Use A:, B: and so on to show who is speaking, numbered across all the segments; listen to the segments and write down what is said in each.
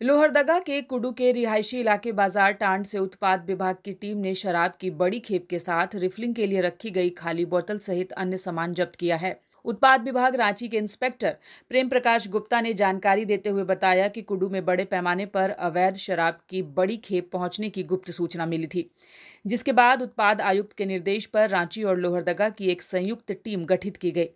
A: लोहरदगा के कुडू के रिहायशी इलाके बाज़ार टांड से उत्पाद विभाग की टीम ने शराब की बड़ी खेप के साथ रिफिलिंग के लिए रखी गई खाली बोतल सहित अन्य सामान जब्त किया है। उत्पाद विभाग रांची के इंस्पेक्टर प्रेम प्रकाश गुप्ता ने जानकारी देते हुए बताया कि कुडू में बड़े पैमाने पर अवैध शराब की बड़ी खेप पहुँचने की गुप्त सूचना मिली थी। जिसके बाद उत्पाद आयुक्त के निर्देश पर रांची और लोहरदगा की एक संयुक्त टीम गठित की गई,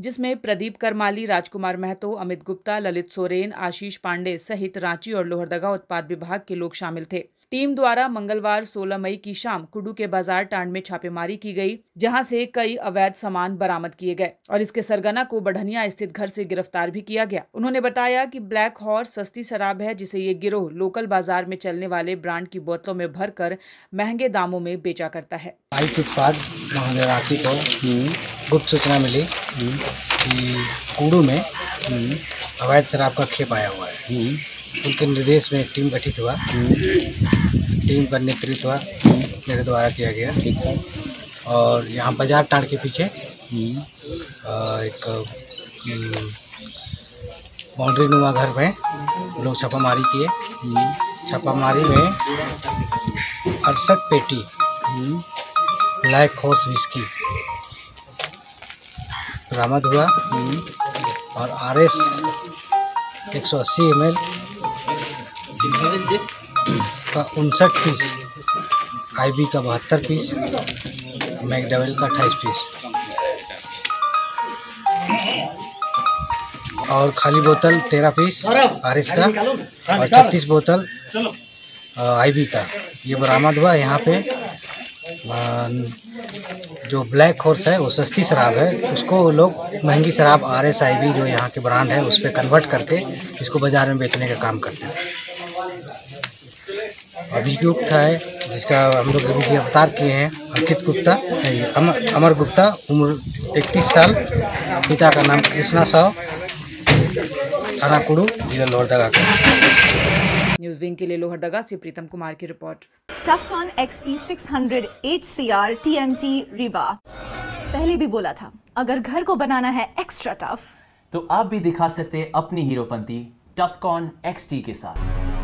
A: जिसमें प्रदीप करमाली, राजकुमार महतो, अमित गुप्ता, ललित सोरेन, आशीष पांडे सहित रांची और लोहरदगा उत्पाद विभाग के लोग शामिल थे। टीम द्वारा मंगलवार 16 मई की शाम कुडू के बाज़ार टांड में छापेमारी की गई, जहाँ से कई अवैध सामान बरामद किए गए और इसके सरगना को बढ़निया स्थित घर से गिरफ़्तार भी किया गया। उन्होंने बताया कि ब्लैक हॉर्स सस्ती शराब है, जिसे ये गिरोह लोकल बाज़ार में चलने वाले ब्रांड की बोतलों में भरकर महँगे दामों में बेचा करता है।
B: आयुक्त उत्पाद महोदय रांची को गुप्त सूचना मिली कि कूड़ू में अवैध शराब का खेप आया हुआ है। उनके निर्देश में एक टीम गठित हुआ। टीम का नेतृत्व मेरे द्वारा किया गया।
C: ठीक है।
B: और यहाँ बाज़ार टाड़ के पीछे एक बाउंड्री नुमा घर में लोग छापामारी किए। छापामारी में अड़सठ पेटी ब्लैक हॉर्स विस्की बरामद हुआ और आर एस एक सौ अस्सी एम एल का उनसठ पीस आईबी का बहत्तर पीस मैकडवेल का अट्ठाईस पीस। और खाली बोतल तेरह पीस आर एस का और छत्तीस बोतल आई का। ये बरामद हुआ यहाँ पे। जो ब्लैक हॉर्स है वो सस्ती शराब है। उसको लोग महँगी शराब आर एस आई बी जो यहाँ के ब्रांड है उस पर कन्वर्ट करके इसको बाज़ार में बेचने का काम करते थे अभियुक्त है जिसका हम लोग अभी गिरफ़्तार किए हैं अंकित गुप्ता। है ये, अमर गुप्ता उम्र इकतीस साल। पिता का नाम कृष्णा साव थाना कुड़ू जिला लोहरदगा का।
A: न्यूज़ विंग के लिए लोहरदगा से प्रीतम कुमार की रिपोर्ट।
D: टफकॉन XT 600 HCR टी रिवा पहले भी बोला था अगर घर को बनाना है एक्स्ट्रा टफ
E: तो आप भी दिखा सकते हैं अपनी हीरोपंती टफकॉन एक्सटी के साथ।